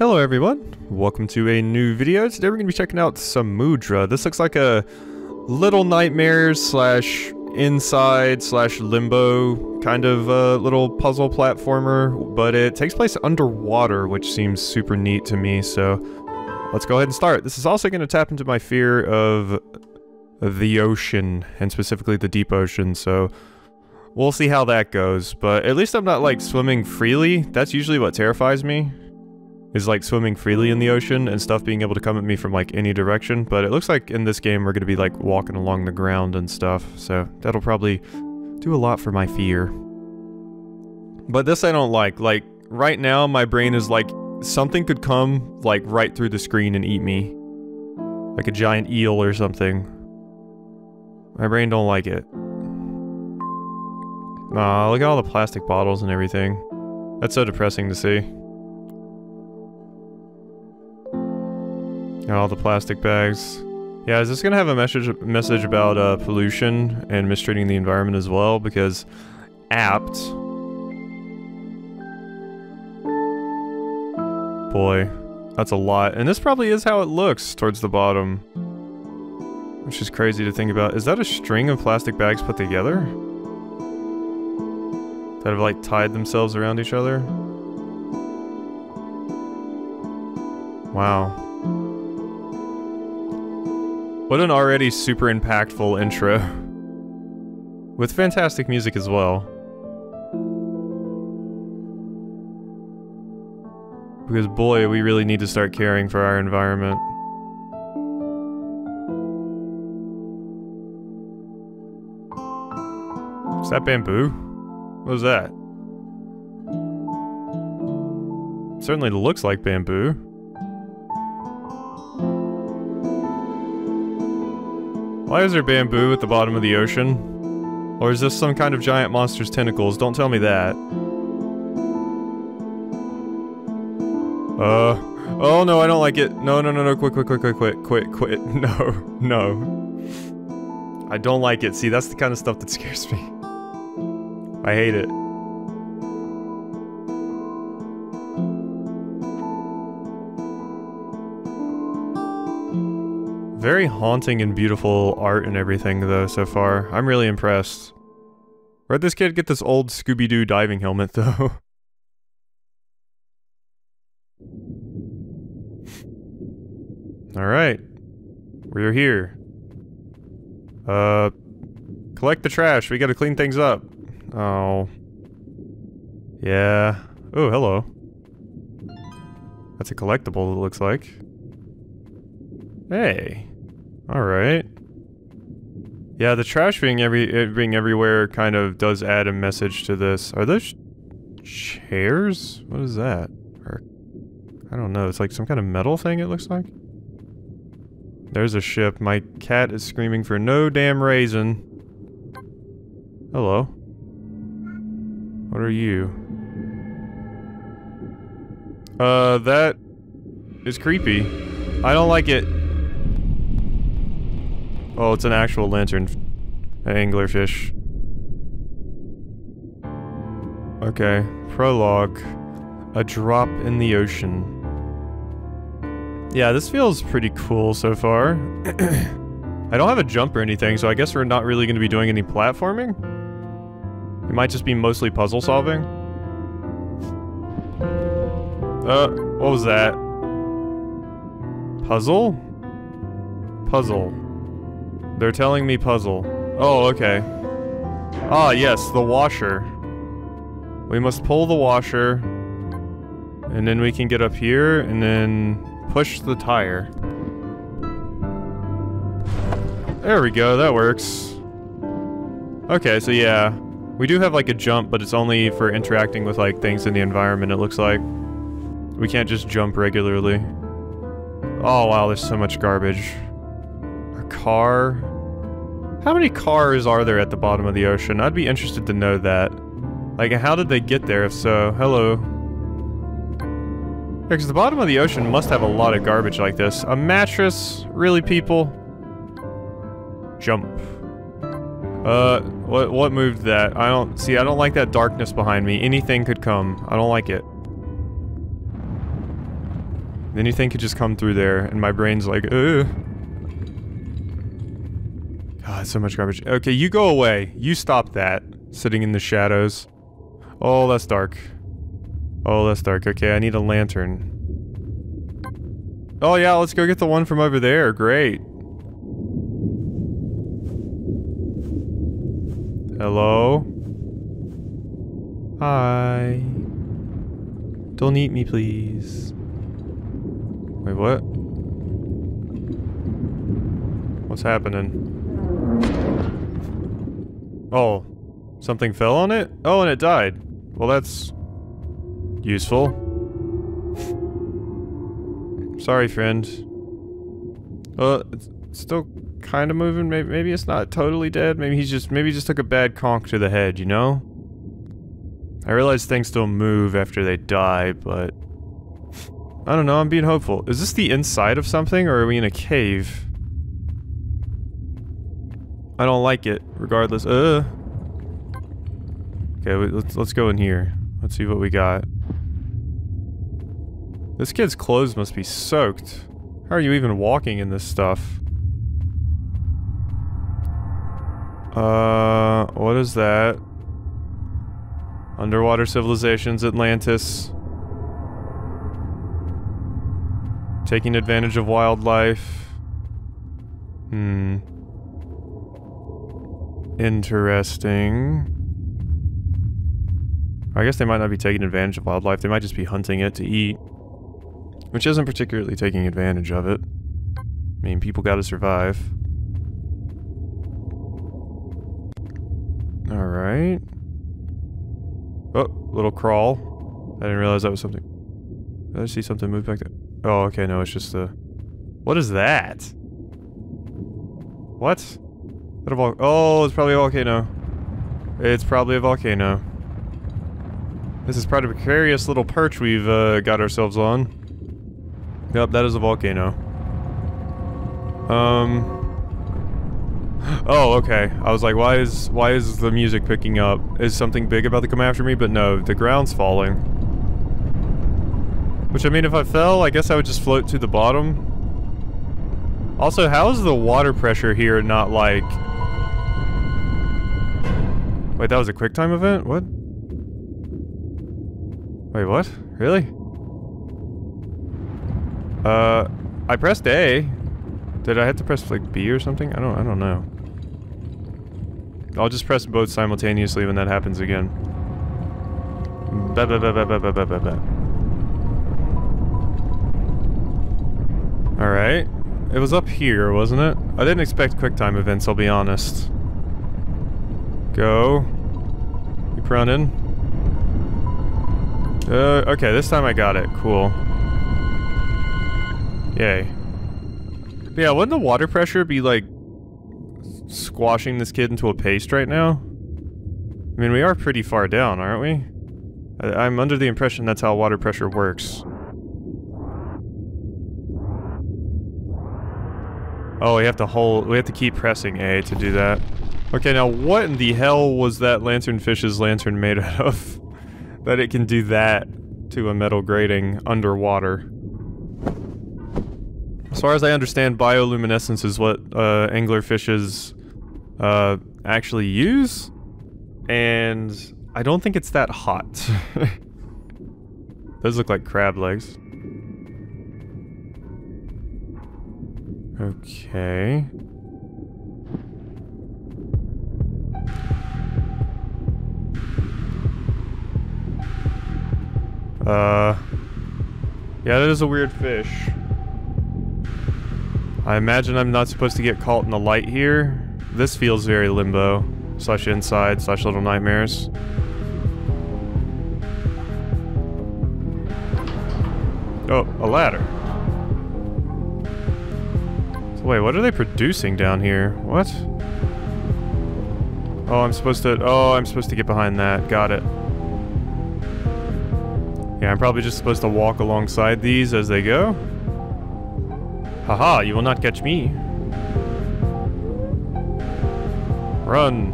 Hello everyone, welcome to a new video. Today we're going to be checking out Samudra. This looks like a Little Nightmares slash Inside slash Limbo kind of a little puzzle platformer, but it takes place underwater, which seems super neat to me, so let's go ahead and start. This is also going to tap into my fear of the ocean, and specifically the deep ocean, so we'll see how that goes, but at least I'm not like swimming freely. That's usually what terrifies me is like swimming freely in the ocean and stuff being able to come at me from like any direction, but it looks like in this game we're going to be like walking along the ground and stuff, so that'll probably do a lot for my fear. But this I don't like, like right now my brain is like something could come like right through the screen and eat me. Like a giant eel or something. My brain don't like it. Aw, look at all the plastic bottles and everything. That's so depressing to see. All the plastic bags. Yeah, is this gonna have a message message about uh, pollution and mistreating the environment as well? Because apt. Boy, that's a lot. And this probably is how it looks towards the bottom. Which is crazy to think about. Is that a string of plastic bags put together? That have like tied themselves around each other? Wow. What an already super impactful intro. With fantastic music as well. Because boy, we really need to start caring for our environment. Is that bamboo? What is that? certainly looks like bamboo. Why is there bamboo at the bottom of the ocean? Or is this some kind of giant monster's tentacles? Don't tell me that. Uh, oh no, I don't like it. No, no, no, no, quick, quick, quick, quick, quick, quick, quit. No, no. I don't like it. See, that's the kind of stuff that scares me. I hate it. Very haunting and beautiful art and everything, though, so far. I'm really impressed. Where'd this kid get this old Scooby-Doo diving helmet, though? Alright. We're here. Uh... Collect the trash, we gotta clean things up. Oh. Yeah. Oh, hello. That's a collectible, it looks like. Hey. Alright. Yeah, the trash being every being everywhere kind of does add a message to this. Are those chairs? What is that? Or I don't know. It's like some kind of metal thing it looks like. There's a ship. My cat is screaming for no damn raisin. Hello. What are you? Uh, that is creepy. I don't like it. Oh, it's an actual lantern. An anglerfish. Okay. Prologue. A drop in the ocean. Yeah, this feels pretty cool so far. I don't have a jump or anything, so I guess we're not really going to be doing any platforming? It might just be mostly puzzle solving. Uh, what was that? Puzzle? Puzzle. They're telling me puzzle. Oh, okay. Ah, yes, the washer. We must pull the washer. And then we can get up here, and then push the tire. There we go, that works. Okay, so yeah. We do have like a jump, but it's only for interacting with like things in the environment, it looks like. We can't just jump regularly. Oh wow, there's so much garbage. Car. How many cars are there at the bottom of the ocean? I'd be interested to know that. Like, how did they get there if so? Hello. Because the bottom of the ocean must have a lot of garbage like this. A mattress? Really, people? Jump. Uh, what, what moved that? I don't- see, I don't like that darkness behind me. Anything could come. I don't like it. Anything could just come through there, and my brain's like, ugh. So much garbage. Okay, you go away. You stop that. Sitting in the shadows. Oh, that's dark. Oh, that's dark. Okay, I need a lantern. Oh yeah, let's go get the one from over there. Great. Hello? Hi. Don't eat me, please. Wait, what? What's happening? Oh, something fell on it? Oh, and it died. Well, that's useful. Sorry, friend. Well, it's still kind of moving. Maybe, maybe it's not totally dead. Maybe he's just maybe he just took a bad conk to the head. You know. I realize things still move after they die, but I don't know. I'm being hopeful. Is this the inside of something, or are we in a cave? I don't like it. Regardless, uh. Okay, let's let's go in here. Let's see what we got. This kid's clothes must be soaked. How are you even walking in this stuff? Uh, what is that? Underwater civilizations, Atlantis. Taking advantage of wildlife. Hmm. Interesting. I guess they might not be taking advantage of wildlife, they might just be hunting it to eat. Which isn't particularly taking advantage of it. I mean, people gotta survive. Alright. Oh, little crawl. I didn't realize that was something. Did I see something move back there? Oh, okay, no, it's just a... What is that? What? What a vol- Oh, it's probably a volcano. It's probably a volcano. This is probably a precarious little perch we've uh, got ourselves on. Yep, that is a volcano. Um... Oh, okay. I was like, why is why is the music picking up? Is something big about to come after me? But no, the ground's falling. Which, I mean, if I fell, I guess I would just float to the bottom. Also, how is the water pressure here not like... Wait, that was a quick time event? What? Wait, what? Really? Uh, I pressed A. Did I have to press like B or something? I don't I don't know. I'll just press both simultaneously when that happens again. Ba ba ba ba ba ba ba ba. Alright. It was up here, wasn't it? I didn't expect QuickTime events, I'll be honest. Go. Keep running. Uh, okay, this time I got it. Cool. Yay. But yeah, wouldn't the water pressure be like squashing this kid into a paste right now? I mean, we are pretty far down, aren't we? I I'm under the impression that's how water pressure works. Oh, we have to hold- we have to keep pressing A to do that. Okay, now what in the hell was that lanternfish's lantern made out of? that it can do that to a metal grating underwater. As far as I understand, bioluminescence is what uh, anglerfishes uh, actually use, and I don't think it's that hot. Those look like crab legs. Okay. Uh... Yeah, that is a weird fish. I imagine I'm not supposed to get caught in the light here. This feels very limbo. Slash inside, slash little nightmares. Oh, a ladder. So wait, what are they producing down here? What? Oh, I'm supposed to- oh, I'm supposed to get behind that. Got it. Yeah, I'm probably just supposed to walk alongside these as they go. Haha, you will not catch me. Run.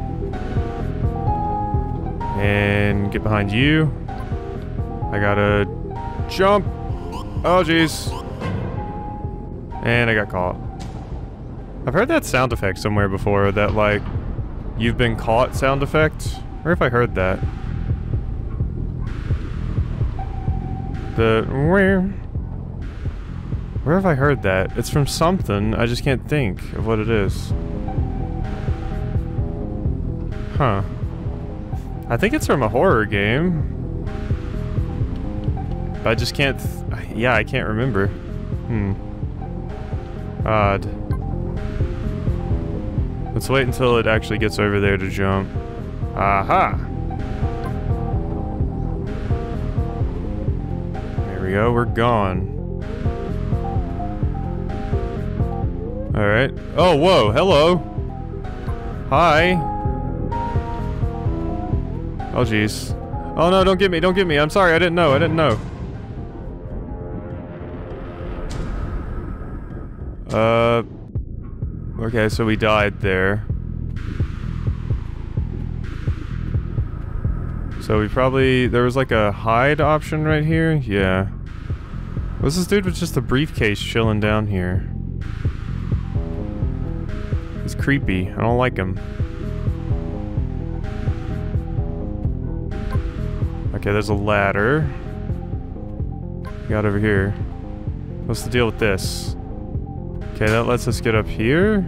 And get behind you. I gotta jump. Oh, jeez. And I got caught. I've heard that sound effect somewhere before, that like, you've been caught sound effect. Where if I heard that? The where? Where have I heard that? It's from something, I just can't think of what it is. Huh. I think it's from a horror game. I just can't... yeah, I can't remember. Hmm. Odd. Let's wait until it actually gets over there to jump. Aha! Go, we're gone. Alright. Oh, whoa, hello! Hi! Oh, jeez. Oh, no, don't get me, don't get me. I'm sorry, I didn't know, I didn't know. Uh... Okay, so we died there. So we probably... There was like a hide option right here? Yeah. Was this dude with just a briefcase chilling down here? He's creepy. I don't like him. Okay, there's a ladder. Got over here. What's the deal with this? Okay, that lets us get up here.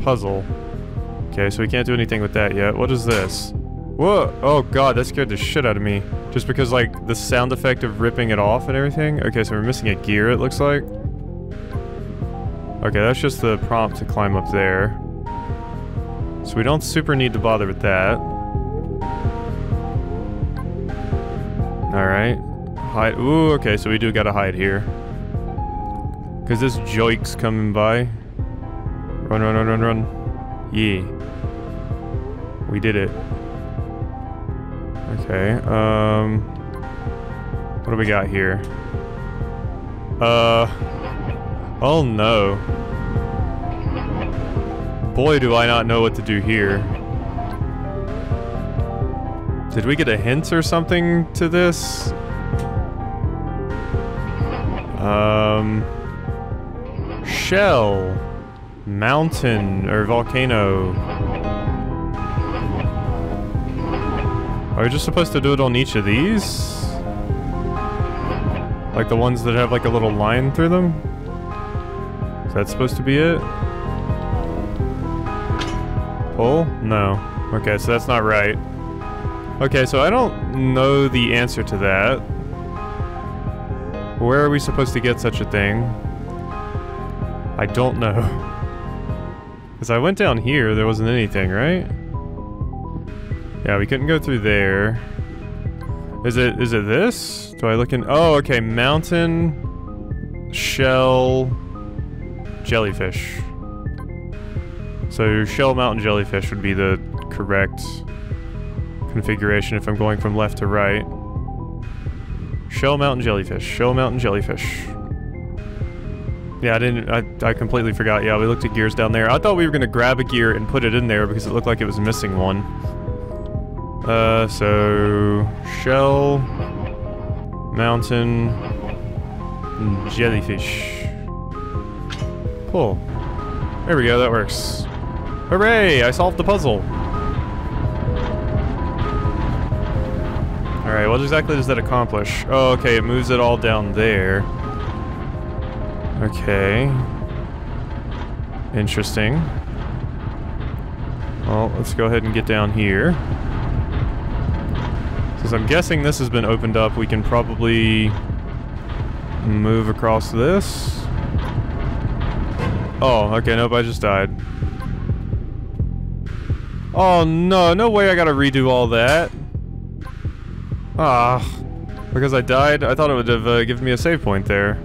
Puzzle. Okay, so we can't do anything with that yet. What is this? Whoa! Oh god, that scared the shit out of me. Just because, like, the sound effect of ripping it off and everything. Okay, so we're missing a gear, it looks like. Okay, that's just the prompt to climb up there. So we don't super need to bother with that. Alright. Hide. Ooh, okay, so we do gotta hide here. Cause this joik's coming by. Run, run, run, run, run. Yeah. We did it. Okay, um... What do we got here? Uh... Oh no. Boy, do I not know what to do here. Did we get a hint or something to this? Um... Shell. Mountain or volcano. Are we just supposed to do it on each of these? Like the ones that have like a little line through them? Is that supposed to be it? Pull? No. Okay, so that's not right. Okay, so I don't know the answer to that. Where are we supposed to get such a thing? I don't know. Because I went down here, there wasn't anything, right? Yeah, we couldn't go through there. Is it is it this? Do I look in Oh, okay, mountain shell jellyfish. So shell mountain jellyfish would be the correct configuration if I'm going from left to right. Shell mountain jellyfish, shell mountain jellyfish. Yeah, I didn't, I, I completely forgot. Yeah, we looked at gears down there. I thought we were gonna grab a gear and put it in there because it looked like it was missing one. Uh, so... Shell... Mountain... Jellyfish. Cool. There we go, that works. Hooray! I solved the puzzle! Alright, what exactly does that accomplish? Oh, okay, it moves it all down there. Okay. Interesting. Well, let's go ahead and get down here. Since I'm guessing this has been opened up, we can probably move across this. Oh, okay, nope, I just died. Oh no, no way I gotta redo all that. Ah, because I died, I thought it would have uh, given me a save point there.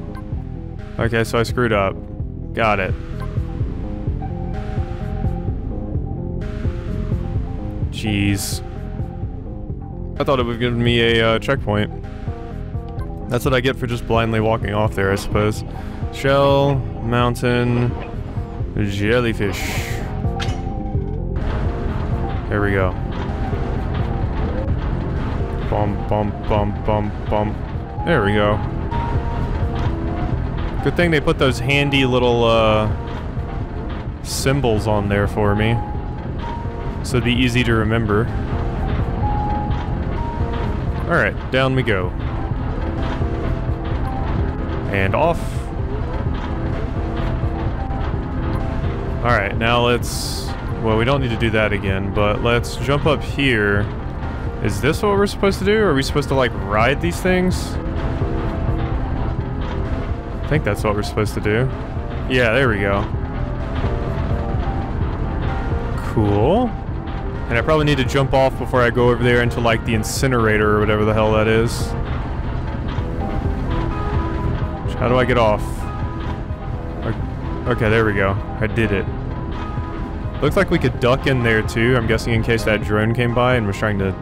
Okay, so I screwed up. Got it. Jeez. I thought it would give me a uh, checkpoint. That's what I get for just blindly walking off there, I suppose. Shell, mountain, jellyfish. There we go. Bum, bum, bum, bum, bum. There we go. Good thing they put those handy little, uh, symbols on there for me. So it'd be easy to remember. Alright, down we go. And off. Alright, now let's... Well, we don't need to do that again, but let's jump up here. Is this what we're supposed to do? Are we supposed to, like, ride these things? I think that's what we're supposed to do. Yeah, there we go. Cool. And I probably need to jump off before I go over there into, like, the incinerator or whatever the hell that is. How do I get off? Okay, there we go. I did it. Looks like we could duck in there too, I'm guessing in case that drone came by and was trying to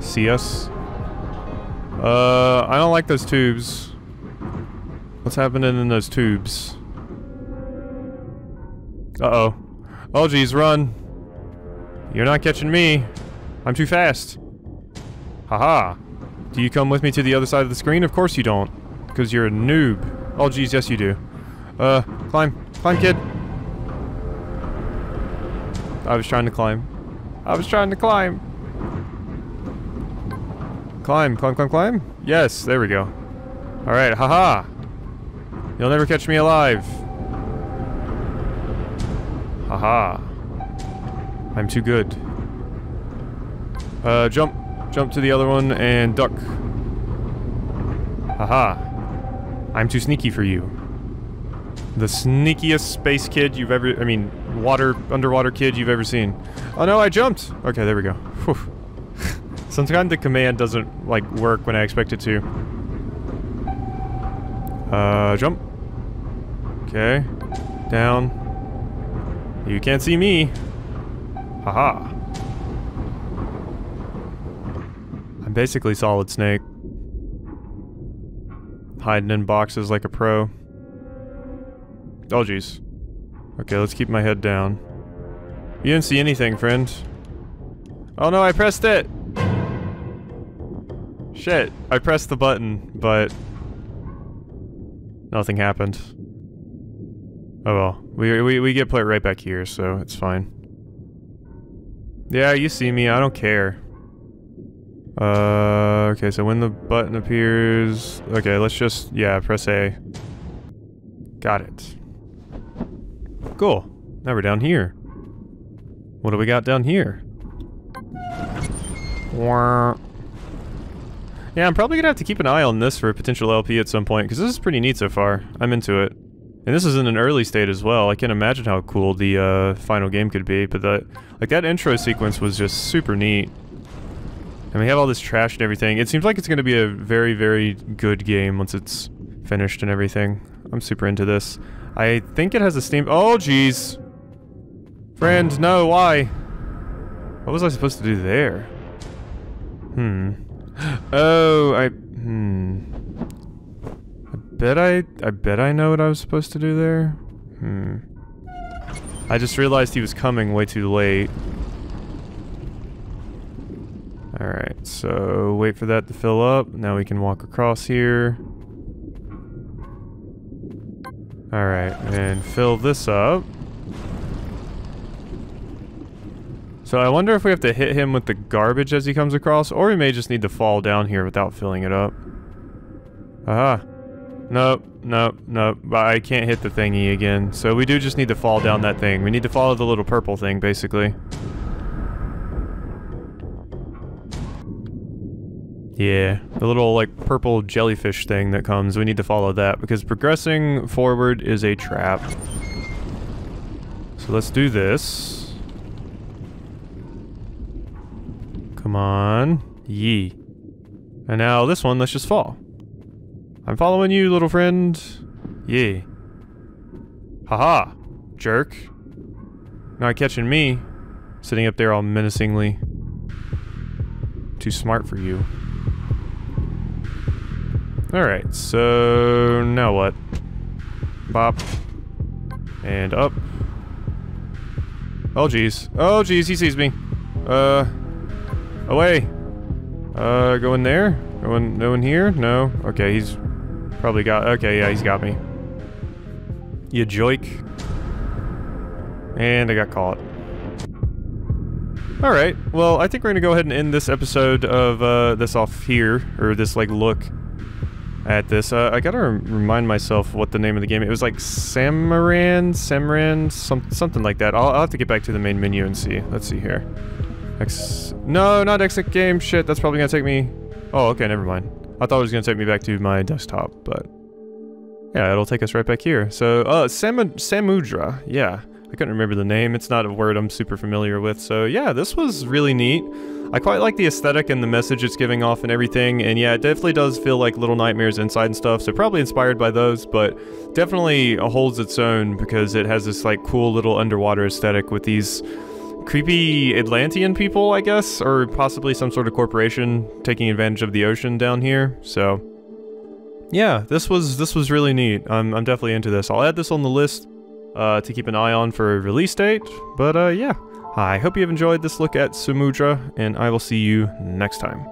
see us. Uh, I don't like those tubes. What's happening in those tubes? Uh-oh. Oh geez, run. You're not catching me. I'm too fast. Haha. Do you come with me to the other side of the screen? Of course you don't. Because you're a noob. Oh geez, yes you do. Uh, climb. Climb, kid. I was trying to climb. I was trying to climb. Climb, climb, climb, climb. Yes, there we go. Alright, haha. You'll never catch me alive. Haha. I'm too good. Uh, jump. Jump to the other one and duck. Haha. I'm too sneaky for you. The sneakiest space kid you've ever- I mean, water- underwater kid you've ever seen. Oh no, I jumped! Okay, there we go. Sometimes the command doesn't, like, work when I expect it to. Uh, jump. Okay. Down. You can't see me. Haha. I'm basically Solid Snake. Hiding in boxes like a pro. Oh, jeez. Okay, let's keep my head down. You didn't see anything, friend. Oh no, I pressed it! Shit, I pressed the button, but... Nothing happened. Oh well, we, we, we get put right back here, so it's fine. Yeah, you see me, I don't care. Uh, okay, so when the button appears... Okay, let's just, yeah, press A. Got it. Cool. Now we're down here. What do we got down here? Yeah, I'm probably gonna have to keep an eye on this for a potential LP at some point, because this is pretty neat so far. I'm into it. And this is in an early state as well. I can't imagine how cool the uh, final game could be, but that, like that intro sequence was just super neat. And we have all this trash and everything. It seems like it's going to be a very, very good game once it's finished and everything. I'm super into this. I think it has a Steam- Oh, jeez. Friend, no, why? What was I supposed to do there? Hmm. Oh, I... Hmm. Bet I... I bet I know what I was supposed to do there. Hmm. I just realized he was coming way too late. Alright, so wait for that to fill up. Now we can walk across here. Alright, and fill this up. So I wonder if we have to hit him with the garbage as he comes across, or we may just need to fall down here without filling it up. Aha. Nope, nope, nope. I can't hit the thingy again. So we do just need to fall down that thing. We need to follow the little purple thing, basically. Yeah, the little like purple jellyfish thing that comes, we need to follow that because progressing forward is a trap. So let's do this. Come on. Yee. And now this one, let's just fall. I'm following you, little friend. Yee. Haha, jerk. Not catching me. Sitting up there all menacingly. Too smart for you. Alright, so now what? Bop. And up. Oh jeez. Oh jeez, he sees me. Uh away. Uh go in there? Go in no in here? No? Okay, he's probably got okay, yeah, he's got me. You joik. And I got caught. Alright, well, I think we're gonna go ahead and end this episode of uh, this off here, or this, like, look at this. Uh, I gotta remind myself what the name of the game. It was like Samaran, Samran, some, something like that. I'll, I'll, have to get back to the main menu and see. Let's see here. X. No, not exit game. Shit, that's probably gonna take me. Oh, okay, never mind. I thought it was gonna take me back to my desktop, but yeah, it'll take us right back here. So, uh, Sam Samudra. Yeah. I couldn't remember the name. It's not a word I'm super familiar with. So yeah, this was really neat. I quite like the aesthetic and the message it's giving off and everything. And yeah, it definitely does feel like Little Nightmares inside and stuff. So probably inspired by those, but definitely holds its own because it has this like cool little underwater aesthetic with these creepy Atlantean people, I guess, or possibly some sort of corporation taking advantage of the ocean down here. So yeah, this was this was really neat. I'm, I'm definitely into this. I'll add this on the list uh, to keep an eye on for release date. But uh, yeah, I hope you have enjoyed this look at Samudra, and I will see you next time.